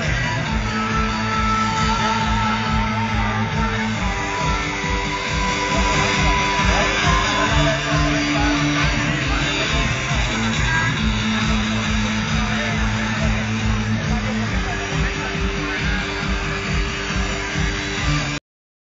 へえ。